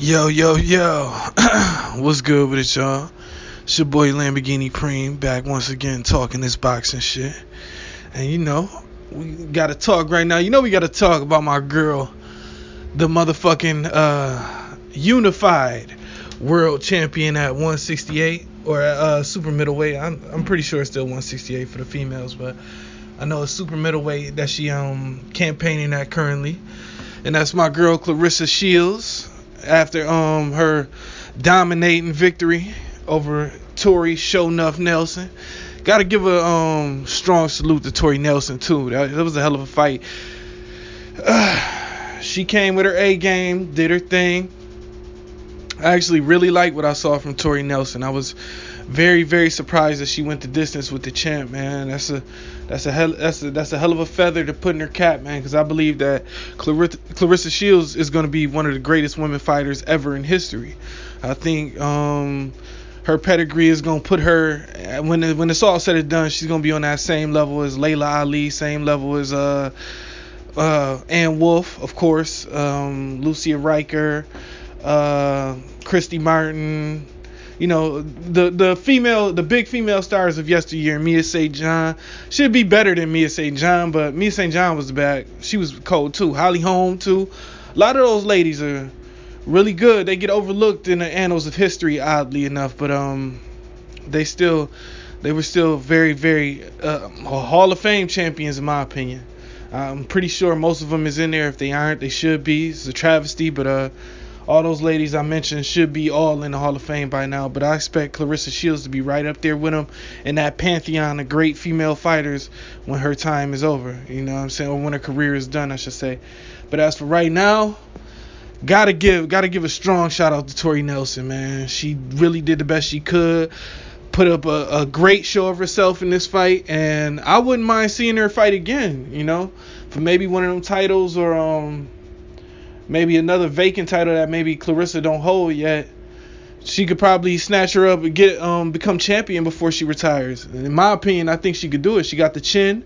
Yo, yo, yo. What's good with it, y'all? It's your boy Lamborghini Cream back once again talking this boxing shit. And you know, we gotta talk right now. You know, we gotta talk about my girl, the motherfucking uh, unified world champion at 168 or uh, super middleweight. I'm, I'm pretty sure it's still 168 for the females, but I know it's super middleweight that she um campaigning at currently. And that's my girl Claressa Shields after um her dominating victory over Tori Shownuff Nelson. Got to give a um strong salute to Tori Nelson too. That, that was a hell of a fight. Uh, she came with her A game, did her thing. I actually really like what I saw from Tori Nelson. I was very very surprised that she went the distance with the champ, man. That's a that's a hell that's a, that's a hell of a feather to put in her cap, man. Because I believe that Clarissa, Claressa Shields is going to be one of the greatest women fighters ever in history. I think um, her pedigree is going to put her when it, when it's all said and done, she's going to be on that same level as Laila Ali, same level as uh uh Ann Wolfe, of course, um, Lucia Rijker, uh, Christy Martin you know, the the female, the big female stars of yesteryear, Mia St. John, should be better than Mia St. John, but Mia St. John was back. She was cold too. Holly Holm too. A lot of those ladies are really good. They get overlooked in the annals of history, oddly enough, but um, they still, they were still very, very uh, Hall of Fame champions in my opinion. I'm pretty sure most of them is in there. If they aren't, they should be. It's a travesty, but uh all those ladies I mentioned should be all in the Hall of Fame by now, but I expect Claressa Shields to be right up there with them in that pantheon of great female fighters when her time is over. You know what I'm saying? Or when her career is done, I should say. But as for right now, gotta give gotta give a strong shout out to Tori Nelson, man. She really did the best she could. Put up a, a great show of herself in this fight, and I wouldn't mind seeing her fight again. You know, for maybe one of them titles or um maybe another vacant title that maybe Claressa don't hold yet. She could probably snatch her up and get um become champion before she retires. In my opinion, I think she could do it. She got the chin.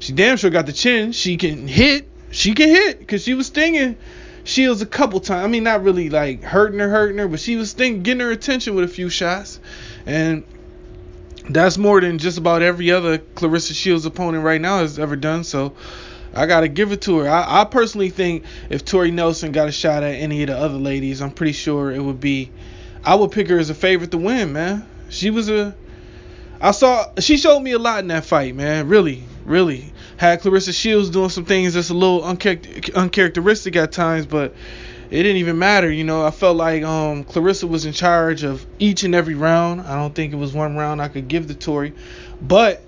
She damn sure got the chin. She can hit. She can hit because she was stinging Shields a couple times. I mean, not really like hurting her, hurting her, but she was sting, getting her attention with a few shots. And that's more than just about every other Claressa Shields opponent right now has ever done. So I gotta give it to her. I, I personally think if Tori Nelson got a shot at any of the other ladies, I'm pretty sure it would be. I would pick her as a favorite to win, man. She was a. I saw she showed me a lot in that fight, man. Really, really had Claressa Shields doing some things that's a little unchar- uncharacteristic at times, but it didn't even matter. You know, I felt like um Claressa was in charge of each and every round. I don't think it was one round I could give to Tori, but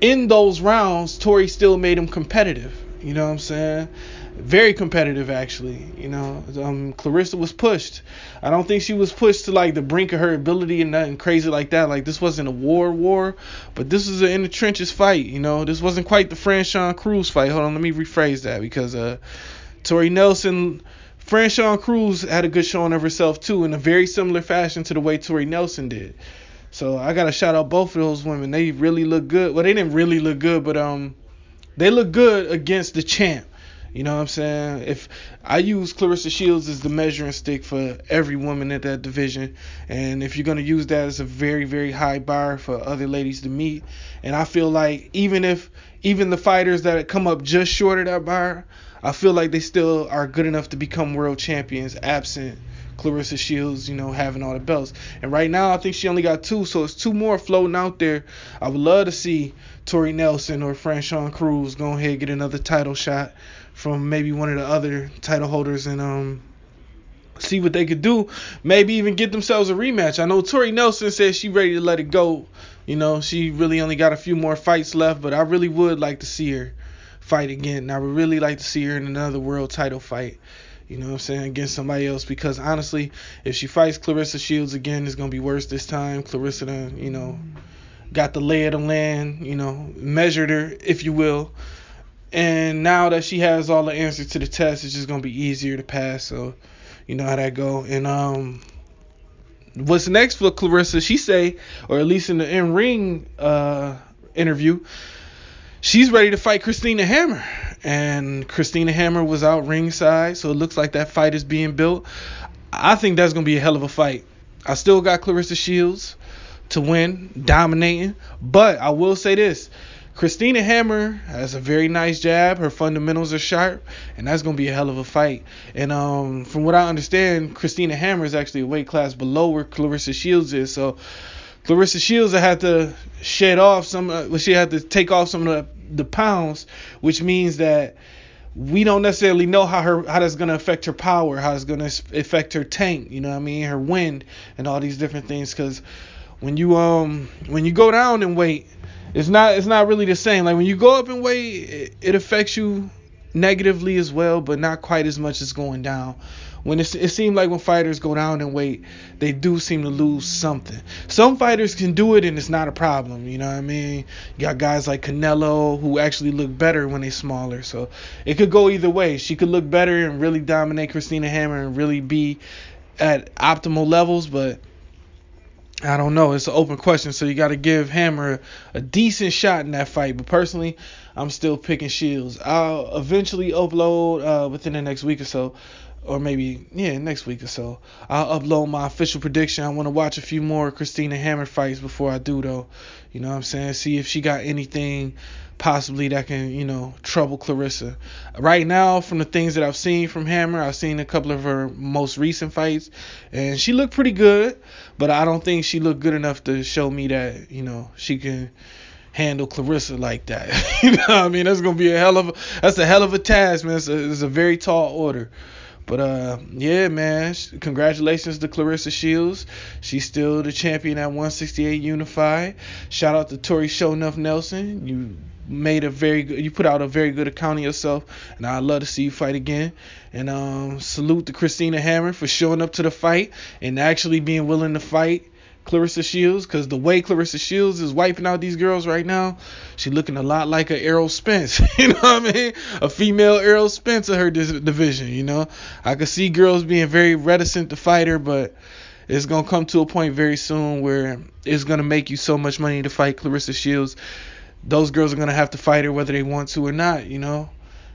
in those rounds, Tori still made him competitive. You know what I'm saying? Very competitive, actually. You know, um, Claressa was pushed. I don't think she was pushed to like the brink of her ability and nothing crazy like that. Like this wasn't a war war, but this was an in the trenches fight. You know, this wasn't quite the Franchon Crews fight. Hold on, let me rephrase that because uh, Tori Nelson. Franchon Crews had a good showing of herself too in a very similar fashion to the way Tori Nelson did. So I gotta shout out both of those women. They really look good. Well, they didn't really look good, but um, they look good against the champ. You know what I'm saying? If I use Claressa Shields as the measuring stick for every woman in that division, and if you're gonna use that as a very very high bar for other ladies to meet, and I feel like even if even the fighters that come up just short of that bar, I feel like they still are good enough to become world champions absent Claressa Shields, you know, having all the belts. And right now, I think she only got two, so it's two more floating out there. I would love to see Tori Nelson or Franchon Crews go ahead and get another title shot from maybe one of the other title holders and um see what they could do. Maybe even get themselves a rematch. I know Tori Nelson says she ready to let it go. You know, she really only got a few more fights left, but I really would like to see her fight again. I would really like to see her in another world title fight you know what I'm saying, against somebody else because honestly, if she fights Claressa Shields again, it's gonna be worse this time. Claressa, done, you know, got the lay of the land, you know, measured her, if you will. And now that she has all the answers to the test, it's just gonna be easier to pass. So, you know how that go. And um what's next for Claressa? she say, or at least in the in ring uh interview, she's ready to fight Christina Hammer and Christina Hammer was out ringside, so it looks like that fight is being built. I think that's gonna be a hell of a fight. I still got Claressa Shields to win, dominating. But I will say this. Christina Hammer has a very nice jab. Her fundamentals are sharp, and that's gonna be a hell of a fight. And um, from what I understand, Christina Hammer is actually a weight class below where Claressa Shields is. So Claressa Shields had to shed off some. Uh, she had to take off some of the, the pounds, which means that we don't necessarily know how her how that's gonna affect her power, how it's gonna affect her tank. You know what I mean? Her wind and all these different things. Because when you um when you go down in weight it's not it's not really the same. Like when you go up in weight, it, it affects you negatively as well, but not quite as much as going down. When it, it seems like when fighters go down in weight, they do seem to lose something. Some fighters can do it and it's not a problem. You know what I mean? You got guys like Canelo who actually look better when they're smaller. So it could go either way. She could look better and really dominate Christina Hammer and really be at optimal levels, but I don't know. It's an open question, so you got to give Hammer a decent shot in that fight. But personally, I'm still picking Shields. I'll eventually upload uh, within the next week or so, or maybe yeah, next week or so. I'll upload my official prediction. I want to watch a few more Christina Hammer fights before I do, though. You know what I'm saying? See if she got anything possibly that can, you know, trouble claressa Right now, from the things that I've seen from Hammer, I've seen a couple of her most recent fights, and she looked pretty good, but I don't think she looked good enough to show me that, you know, she can handle Claressa like that. you know what I mean? That's gonna be a hell of a that's a hell of a task, man. It's a, it's a very tall order. But uh, yeah, man. Congratulations to Claressa Shields. She's still the champion at 168 Unified. Shout out to Tori Shonuff Nelson. You made a very good you put out a very good account of yourself and I'd love to see you fight again. And um salute to Christina Hammer for showing up to the fight and actually being willing to fight Claressa Shields because the way Claressa Shields is wiping out these girls right now, she looking a lot like a Errol Spence. you know what I mean? A female Errol Spence of her division. You know, I could see girls being very reticent to fight her, but it's gonna come to a point very soon where it's gonna make you so much money to fight Claressa Shields those girls are gonna have to fight her whether they want to or not. You know,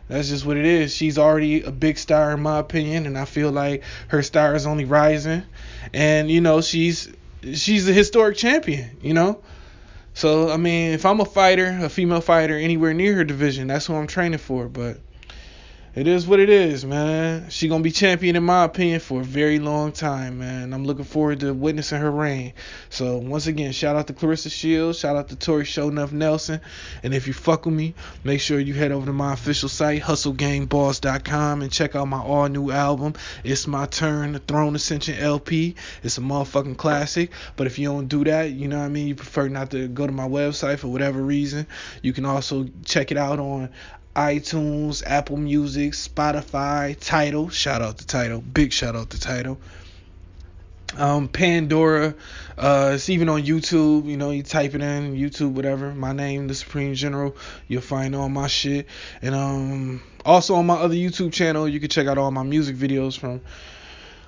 that's just what it is. She's already a big star in my opinion, and I feel like her star is only rising. And you know, she's she's a historic champion. You know. So I mean, if I'm a fighter, a female fighter anywhere near her division, that's what I'm training for. But it is what it is, man. She gonna be champion in my opinion for a very long time, man. I'm looking forward to witnessing her reign. So once again, shout out to Claressa Shields, shout out to Tori Shonuff Nelson, and if you fuck with me, make sure you head over to my official site, HustleGameBoss.com, and check out my all new album. It's my turn, the Throne Ascension LP. It's a motherfucking classic. But if you don't do that, you know what I mean. You prefer not to go to my website for whatever reason. You can also check it out on iTunes, Apple Music, Spotify, Tidal. Shout out to Tidal. Big shout out to Tidal. Um, Pandora. Uh, it's even on YouTube. You know, you type it in YouTube, whatever. My name, the Supreme General. You'll find all my shit. And um, also on my other YouTube channel, you can check out all my music videos from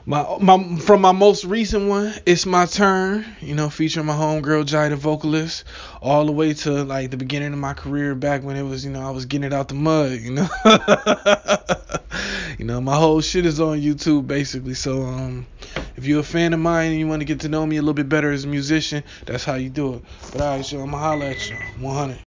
my my from my most recent one, it's my turn. You know, featuring my homegirl Jai, the vocalist, all the way to like the beginning of my career, back when it was, you know, I was getting it out the mud. You know, you know, my whole shit is on YouTube basically. So um, if you're a fan of mine and you want to get to know me a little bit better as a musician, that's how you do it. But alright, so I'ma holla at you, 100.